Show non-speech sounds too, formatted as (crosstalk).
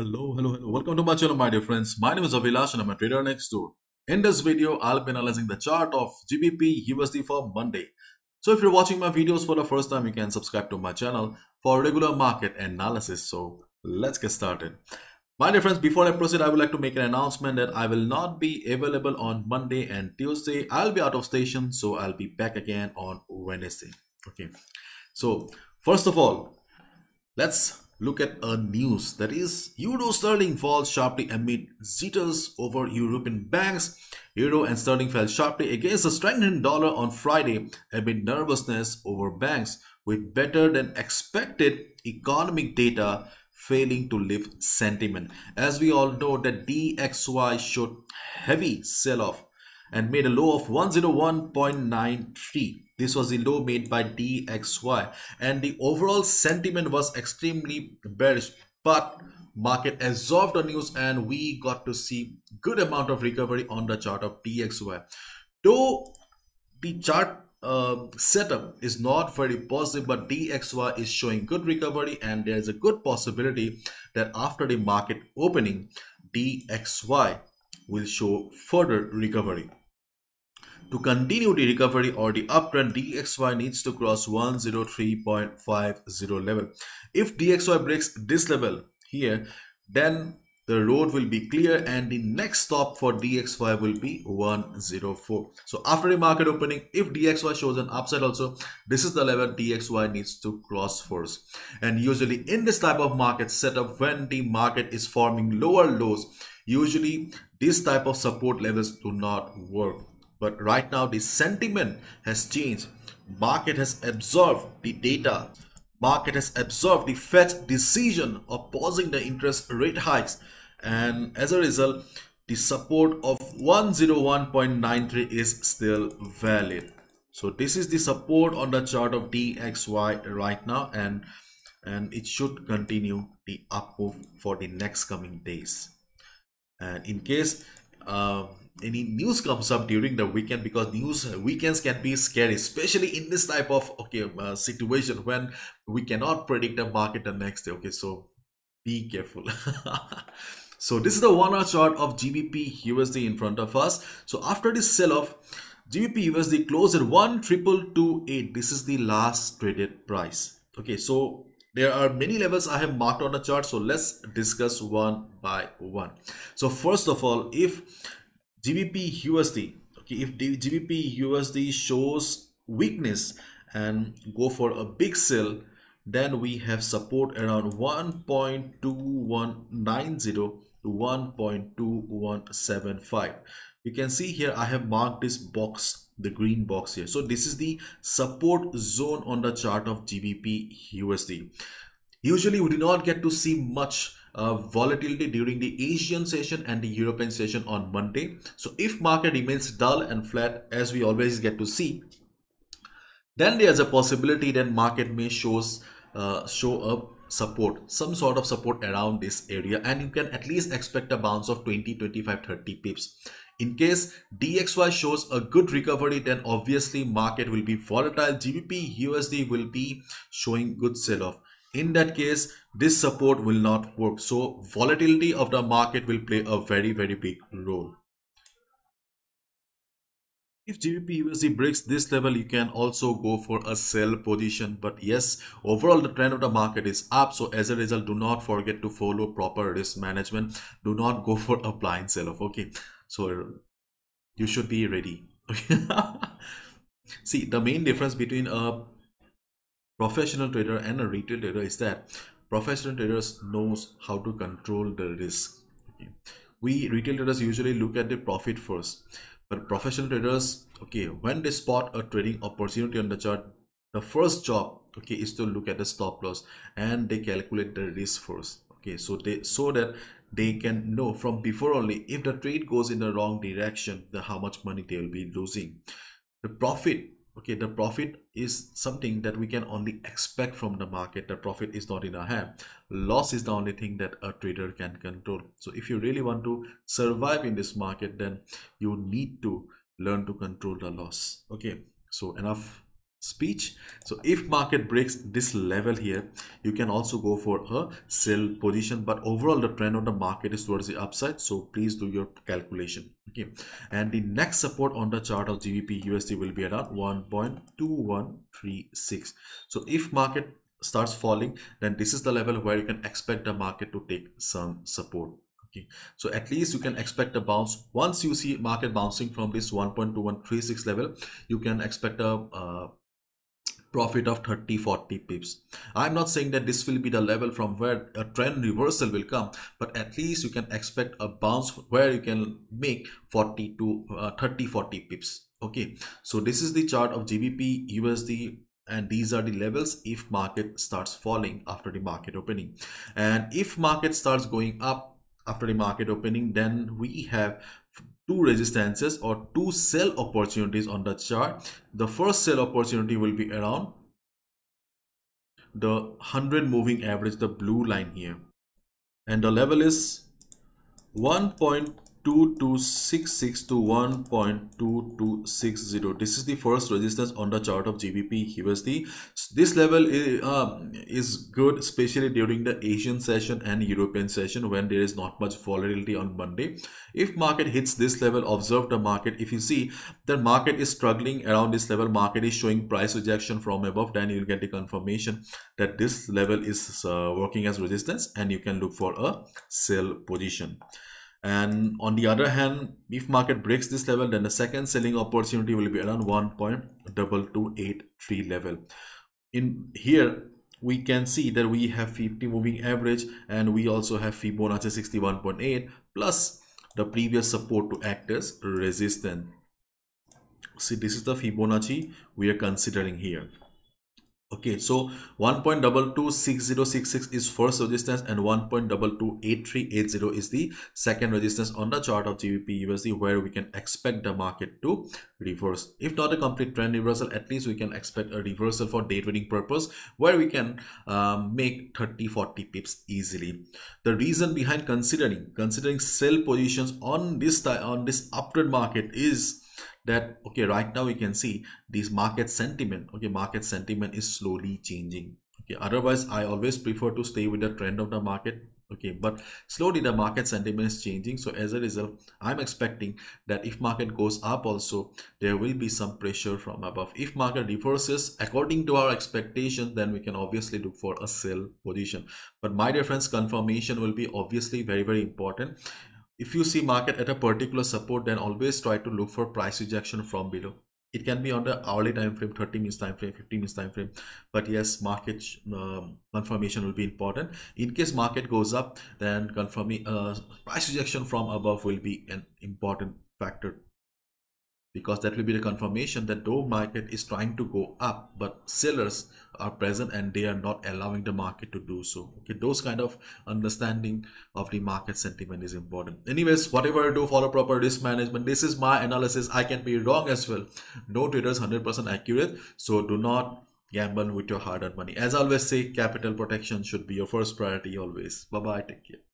Hello, hello, hello. Welcome to my channel, my dear friends. My name is Abhilash and I'm a trader next door. In this video, I'll be analyzing the chart of GBP USD for Monday. So if you're watching my videos for the first time, you can subscribe to my channel for regular market analysis. So let's get started. My dear friends, before I proceed, I would like to make an announcement that I will not be available on Monday and Tuesday. I'll be out of station, so I'll be back again on Wednesday. Okay. So first of all, let's look at a news that is euro sterling falls sharply amid jitters over european banks. Euro and sterling fell sharply against the strengthening dollar on friday amid nervousness over banks with better than expected economic data failing to lift sentiment. As we all know that dxy showed heavy sell-off and made a low of 101.93 this was the low made by DXY and the overall sentiment was extremely bearish but market absorbed the news and we got to see good amount of recovery on the chart of DXY. Though the chart uh, setup is not very positive but DXY is showing good recovery and there is a good possibility that after the market opening DXY will show further recovery. To continue the recovery or the uptrend, DXY needs to cross 103.50 level. If DXY breaks this level here, then the road will be clear and the next stop for DXY will be 104. So after the market opening, if DXY shows an upside also, this is the level DXY needs to cross first. And usually in this type of market setup, when the market is forming lower lows, usually this type of support levels do not work but right now the sentiment has changed. Market has absorbed the data. Market has absorbed the fed decision of pausing the interest rate hikes. And as a result the support of 101.93 is still valid. So this is the support on the chart of dxy right now and and it should continue the up move for the next coming days. And in case uh, any news comes up during the weekend because news uh, weekends can be scary especially in this type of okay uh, situation when we cannot predict the market the next day. Okay so be careful. (laughs) So this is the one hour chart of gbp usd in front of us. So after this sell-off gbp usd closed at 12228 this is the last traded price. Okay so there are many levels i have marked on the chart. So let's discuss one by one. So first of all if GBP USD. Okay, if GBP USD shows weakness and go for a big sell, then we have support around 1.2190 to 1.2175. You can see here I have marked this box, the green box here. So this is the support zone on the chart of GBP USD. Usually we do not get to see much uh, volatility during the Asian session and the European session on Monday. So if market remains dull and flat as we always get to see, then there's a possibility that market may shows uh, show up support some sort of support around this area. And you can at least expect a bounce of 20 25 30 pips. In case dxy shows a good recovery then obviously market will be volatile. Gbp usd will be showing good sell off in that case this support will not work so volatility of the market will play a very very big role if GBP USD breaks this level, you can also go for a sell position. But yes, overall the trend of the market is up. So as a result, do not forget to follow proper risk management. Do not go for a blind sell off. Okay, so you should be ready. (laughs) See, the main difference between a professional trader and a retail trader is that professional traders knows how to control the risk okay. we retail traders usually look at the profit first but professional traders okay when they spot a trading opportunity on the chart the first job okay is to look at the stop loss and they calculate the risk first okay so they so that they can know from before only if the trade goes in the wrong direction the how much money they will be losing the profit okay the profit is something that we can only expect from the market. The profit is not in our hand. Loss is the only thing that a trader can control. So if you really want to survive in this market then you need to learn to control the loss. Okay so enough speech. So if market breaks this level here you can also go for a sell position. But overall the trend of the market is towards the upside. So please do your calculation. Okay. And the next support on the chart of gbp usd will be around 1.2136 so if market starts falling then this is the level where you can expect the market to take some support. Okay. So at least you can expect a bounce. Once you see market bouncing from this 1.2136 level you can expect a uh, profit of 30 40 pips. I'm not saying that this will be the level from where a trend reversal will come but at least you can expect a bounce where you can make 40 to uh, 30 40 pips. Okay. So this is the chart of gbp usd and these are the levels if market starts falling after the market opening. And if market starts going up after the market opening then we have two resistances or two sell opportunities on the chart the first sell opportunity will be around the 100 moving average the blue line here and the level is 1. 2266 to 1.2260 this is the first resistance on the chart of gbp usd this level is, um, is good especially during the asian session and european session when there is not much volatility on monday. If market hits this level observe the market. If you see the market is struggling around this level market is showing price rejection from above then you'll get the confirmation that this level is uh, working as resistance and you can look for a sell position and on the other hand if market breaks this level then the second selling opportunity will be around 1.2283 level. In here we can see that we have 50 moving average and we also have Fibonacci 61.8 plus the previous support to act as resistance. See this is the Fibonacci we are considering here okay so 1.226066 is first resistance and 1.228380 is the second resistance on the chart of gbp usd where we can expect the market to reverse. If not a complete trend reversal at least we can expect a reversal for day trading purpose where we can um, make 30 40 pips easily. The reason behind considering considering sell positions on this on this uptrend market is that okay right now we can see this market sentiment okay market sentiment is slowly changing okay. Otherwise i always prefer to stay with the trend of the market okay but slowly the market sentiment is changing. So as a result i'm expecting that if market goes up also there will be some pressure from above. If market reverses according to our expectation then we can obviously look for a sell position. But my friends confirmation will be obviously very very important if you see market at a particular support then always try to look for price rejection from below. It can be on the hourly time frame 30 minutes time frame 15 minutes time frame. But yes market um, confirmation will be important. In case market goes up then confirming uh, price rejection from above will be an important factor because that will be the confirmation that though market is trying to go up but sellers are present and they are not allowing the market to do so. Okay those kind of understanding of the market sentiment is important. Anyways whatever I do follow proper risk management. This is my analysis. I can be wrong as well. No trader is 100 percent accurate. So do not gamble with your hard-earned money. As i always say capital protection should be your first priority always. Bye bye take care